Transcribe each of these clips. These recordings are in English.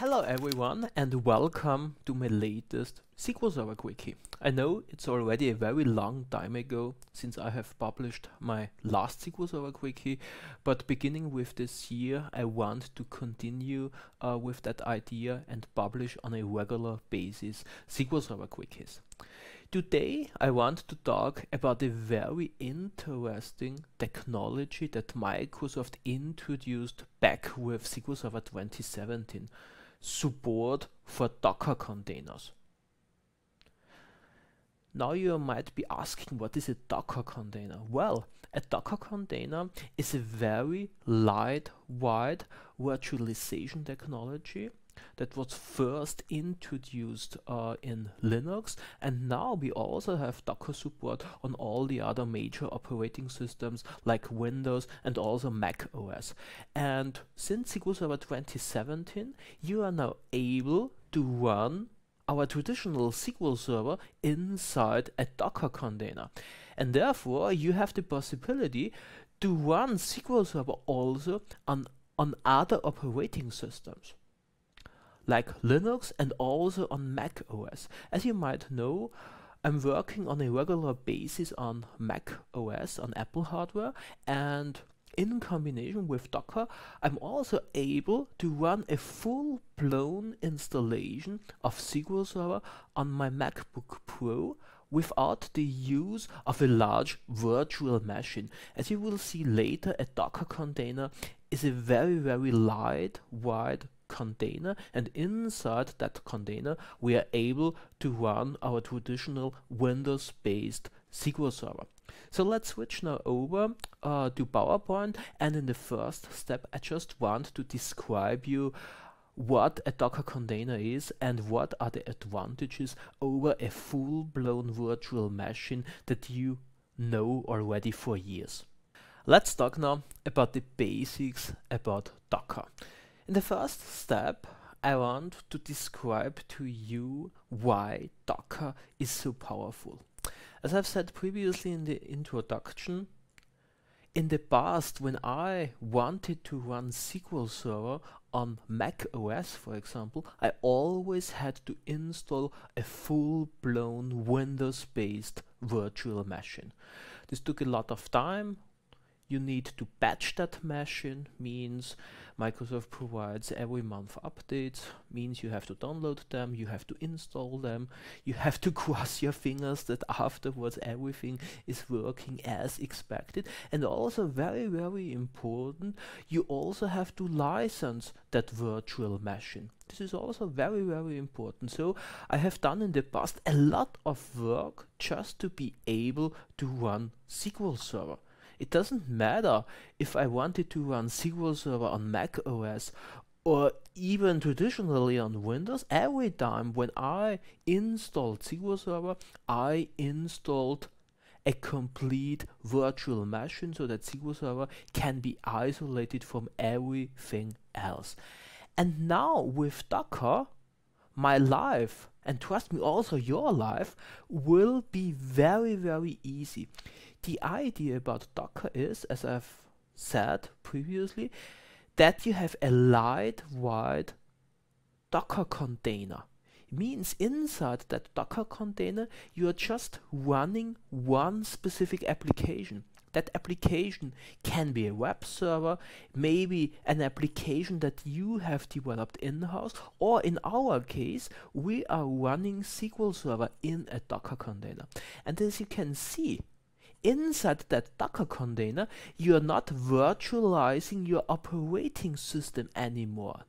Hello everyone and welcome to my latest SQL Server Quickie. I know it's already a very long time ago since I have published my last SQL Server Quickie, but beginning with this year I want to continue uh, with that idea and publish on a regular basis SQL Server Quickies. Today I want to talk about a very interesting technology that Microsoft introduced back with SQL Server 2017 support for Docker containers. Now you might be asking what is a Docker container? Well, a Docker container is a very lightweight virtualization technology that was first introduced uh, in Linux and now we also have Docker support on all the other major operating systems like Windows and also Mac OS. And since SQL Server 2017 you are now able to run our traditional SQL Server inside a Docker container. And therefore you have the possibility to run SQL Server also on, on other operating systems like Linux and also on Mac OS. As you might know, I'm working on a regular basis on Mac OS, on Apple hardware, and in combination with Docker, I'm also able to run a full-blown installation of SQL Server on my MacBook Pro without the use of a large virtual machine. As you will see later, a Docker container is a very, very light, wide container and inside that container we are able to run our traditional Windows based SQL Server. So let's switch now over uh, to PowerPoint and in the first step I just want to describe you what a Docker container is and what are the advantages over a full-blown virtual machine that you know already for years. Let's talk now about the basics about Docker. In the first step, I want to describe to you why Docker is so powerful. As I've said previously in the introduction, in the past when I wanted to run SQL Server on Mac OS for example, I always had to install a full-blown Windows-based virtual machine. This took a lot of time, you need to patch that machine means Microsoft provides every month updates means you have to download them you have to install them you have to cross your fingers that afterwards everything is working as expected. And also very very important you also have to license that virtual machine. This is also very very important. So I have done in the past a lot of work just to be able to run SQL Server it doesn't matter if I wanted to run SQL Server on Mac OS or even traditionally on Windows, every time when I installed SQL Server, I installed a complete virtual machine so that SQL Server can be isolated from everything else. And now with Docker, my life, and trust me also your life, will be very, very easy the idea about Docker is, as I've said previously, that you have a light wide Docker container. It means inside that Docker container, you are just running one specific application. That application can be a web server, maybe an application that you have developed in-house, or in our case, we are running SQL Server in a Docker container. And as you can see, inside that Docker container, you're not virtualizing your operating system anymore.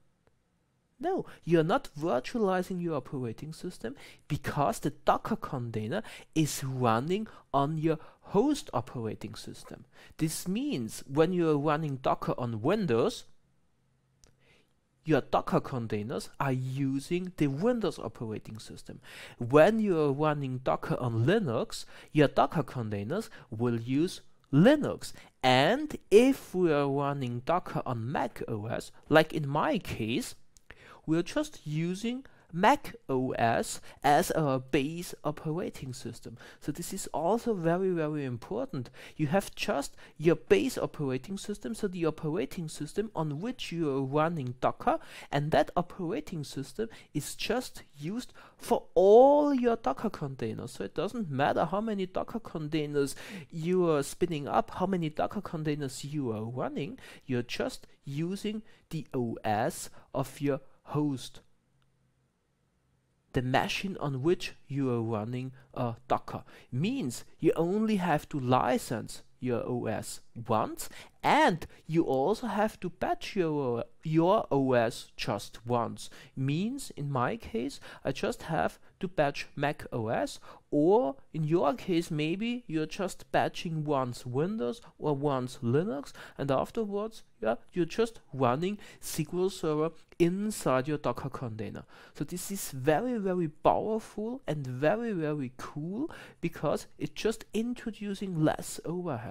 No, you're not virtualizing your operating system because the Docker container is running on your host operating system. This means when you're running Docker on Windows, your Docker containers are using the Windows operating system. When you are running Docker on Linux, your Docker containers will use Linux. And if we are running Docker on Mac OS, like in my case, we're just using Mac OS as our base operating system. So this is also very, very important. You have just your base operating system, so the operating system on which you are running Docker, and that operating system is just used for all your Docker containers. So it doesn't matter how many Docker containers you are spinning up, how many Docker containers you are running, you're just using the OS of your host the machine on which you are running a Docker. Means you only have to license your OS once and you also have to patch your your OS just once. Means in my case I just have to patch Mac OS or in your case maybe you're just patching once Windows or once Linux and afterwards yeah you're just running SQL Server inside your Docker container. So this is very very powerful and very very cool because it's just introducing less overhead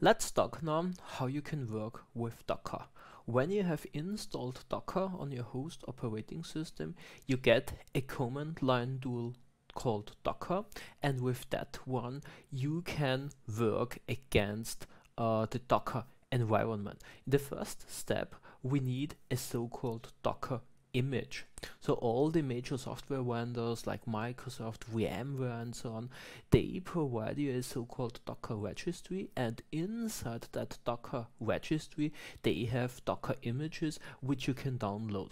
Let's talk now how you can work with Docker. When you have installed Docker on your host operating system, you get a command line tool called Docker and with that one you can work against uh, the Docker environment. In the first step we need a so-called Docker image. So all the major software vendors like Microsoft, VMware and so on, they provide you a so-called Docker registry and inside that Docker registry they have Docker images which you can download.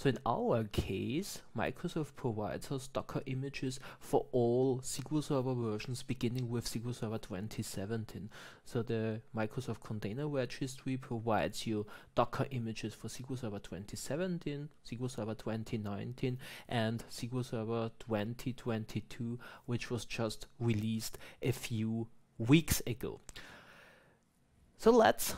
So in our case, Microsoft provides us Docker images for all SQL Server versions beginning with SQL Server 2017. So the Microsoft Container Registry provides you Docker images for SQL Server 2017, SQL Server 2019 and SQL Server 2022 which was just released a few weeks ago. So let's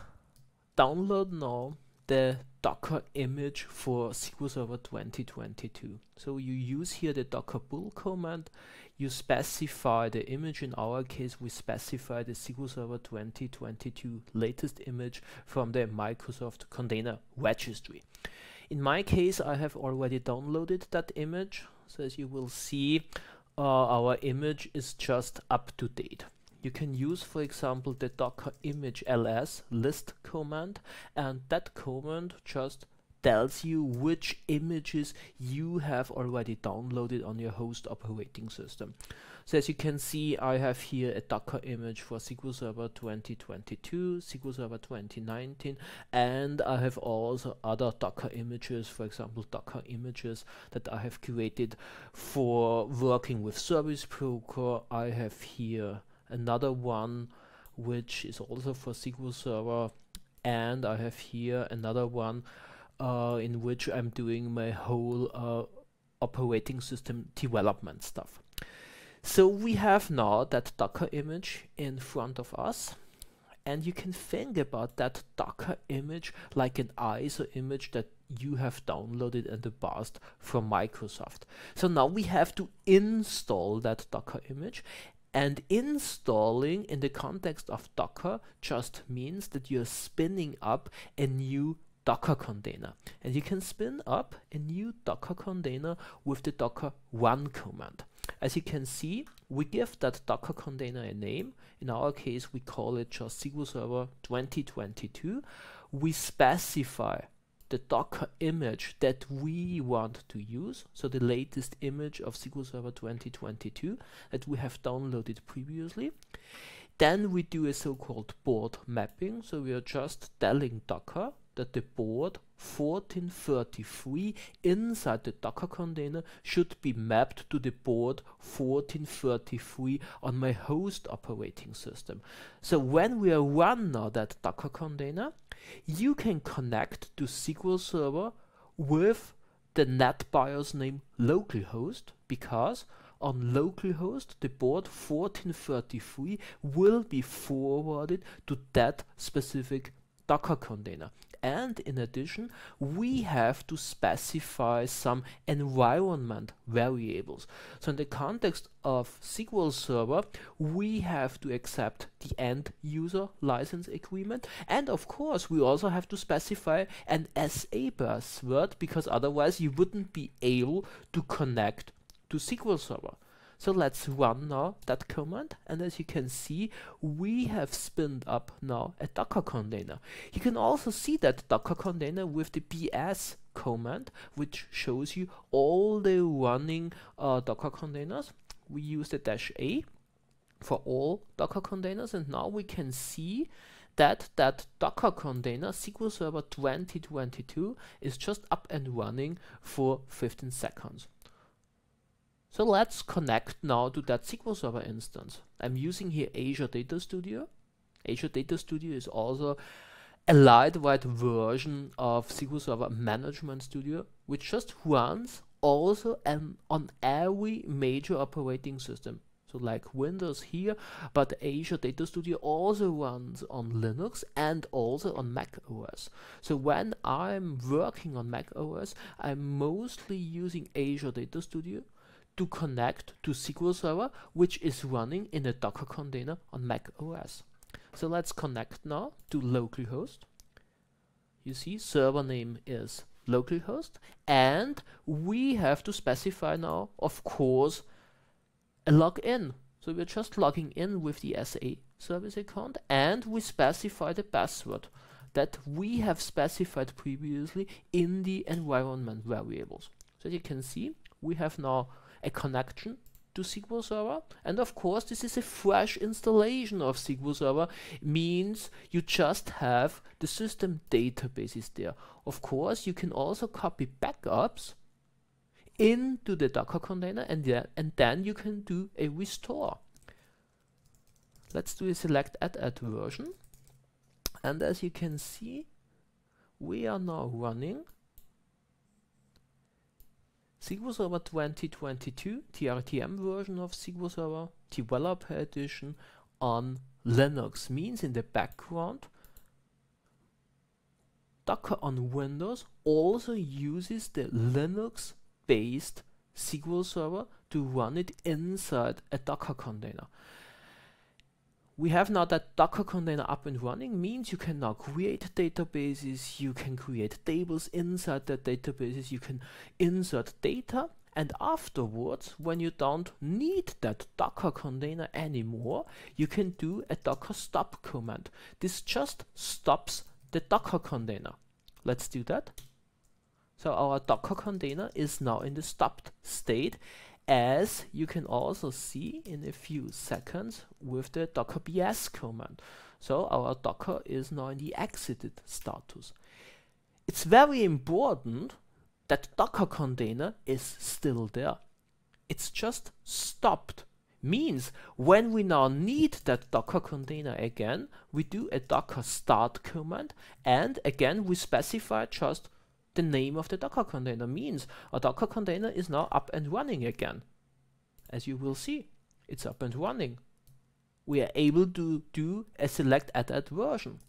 download now the Docker image for SQL Server 2022. So you use here the docker pull command, you specify the image, in our case we specify the SQL Server 2022 latest image from the Microsoft Container Registry. In my case I have already downloaded that image, so as you will see uh, our image is just up to date you can use for example the docker image ls list command and that command just tells you which images you have already downloaded on your host operating system. So as you can see, I have here a Docker image for SQL Server 2022, SQL Server 2019, and I have also other Docker images, for example, Docker images that I have created for working with Service Broker. I have here another one which is also for SQL Server and I have here another one uh, in which I'm doing my whole uh, operating system development stuff. So we have now that Docker image in front of us and you can think about that Docker image like an ISO image that you have downloaded in the past from Microsoft. So now we have to install that Docker image and installing in the context of Docker just means that you're spinning up a new Docker container. And you can spin up a new Docker container with the docker run command. As you can see, we give that Docker container a name. In our case, we call it just SQL Server 2022. We specify the Docker image that we want to use, so the latest image of SQL Server 2022 that we have downloaded previously. Then we do a so-called port mapping, so we are just telling Docker that the port 1433 inside the Docker container should be mapped to the port 1433 on my host operating system. So when we run now that Docker container, you can connect to SQL Server with the NetBIOS name localhost because on localhost the port 1433 will be forwarded to that specific Docker container. And in addition we have to specify some environment variables. So in the context of SQL Server we have to accept the end user license agreement and of course we also have to specify an SA password because otherwise you wouldn't be able to connect to SQL Server. So let's run now that command and as you can see we have spinned up now a Docker container. You can also see that Docker container with the ps command which shows you all the running uh, Docker containers. We use the dash A for all Docker containers and now we can see that that Docker container SQL Server 2022 is just up and running for 15 seconds. So let's connect now to that SQL Server instance. I'm using here Azure Data Studio. Azure Data Studio is also a lightweight version of SQL Server Management Studio, which just runs also an, on every major operating system. So like Windows here, but Azure Data Studio also runs on Linux and also on Mac OS. So when I'm working on Mac OS, I'm mostly using Azure Data Studio to connect to SQL Server, which is running in a Docker container on Mac OS. So let's connect now to localhost. You see, server name is localhost, and we have to specify now, of course, a login. So we're just logging in with the SA service account, and we specify the password that we have specified previously in the environment variables. So you can see, we have now a connection to SQL Server. And of course, this is a fresh installation of SQL Server, means you just have the system databases there. Of course, you can also copy backups into the Docker container and, and then you can do a restore. Let's do a select add add version. And as you can see, we are now running SQL Server 2022 TRTM version of SQL Server Developer Edition on Linux means in the background. Docker on Windows also uses the Linux based SQL Server to run it inside a Docker container we have now that Docker container up and running means you can now create databases, you can create tables inside the databases, you can insert data and afterwards when you don't need that Docker container anymore, you can do a docker stop command. This just stops the Docker container. Let's do that. So our Docker container is now in the stopped state as you can also see in a few seconds with the docker ps command. So our docker is now in the exited status. It's very important that docker container is still there. It's just stopped. Means when we now need that docker container again, we do a docker start command and again we specify just the name of the Docker container means a Docker container is now up and running again. As you will see, it's up and running. We are able to do a select add add version.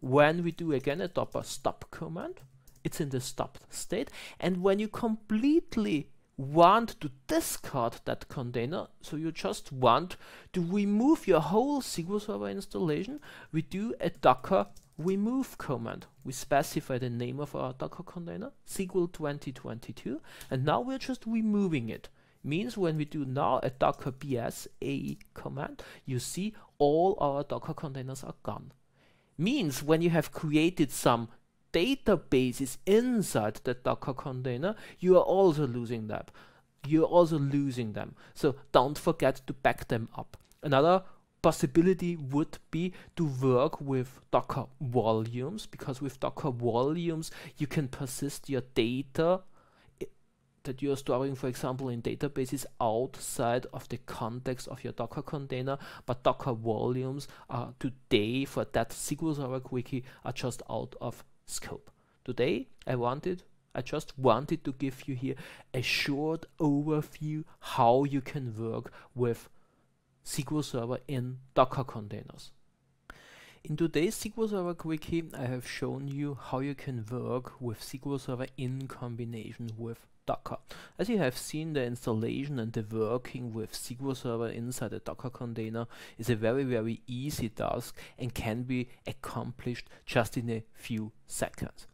When we do again a docker stop command, it's in the stopped state. And when you completely want to discard that container, so you just want to remove your whole SQL Server installation, we do a docker remove command. We specify the name of our Docker container, SQL 2022, and now we're just removing it. Means when we do now a docker ps a command, you see all our Docker containers are gone. Means when you have created some databases inside the Docker container, you are also losing them. You're also losing them. So don't forget to back them up. Another possibility would be to work with Docker volumes because with Docker volumes you can persist your data that you're storing, for example, in databases outside of the context of your Docker container, but Docker volumes are today for that SQL Server Quickie are just out of scope. Today I wanted I just wanted to give you here a short overview how you can work with SQL Server in Docker containers. In today's SQL Server Quickie, I have shown you how you can work with SQL Server in combination with Docker. As you have seen, the installation and the working with SQL Server inside a Docker container is a very, very easy task and can be accomplished just in a few seconds.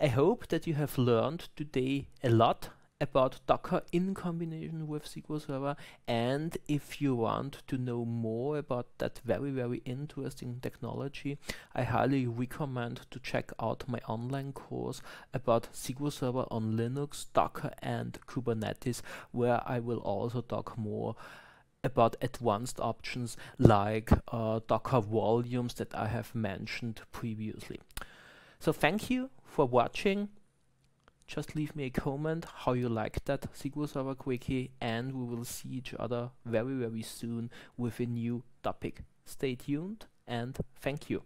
I hope that you have learned today a lot about Docker in combination with SQL Server and if you want to know more about that very very interesting technology I highly recommend to check out my online course about SQL Server on Linux, Docker and Kubernetes where I will also talk more about advanced options like uh, Docker volumes that I have mentioned previously. So thank you for watching just leave me a comment how you like that SQL Server Quickie and we will see each other very very soon with a new topic. Stay tuned and thank you.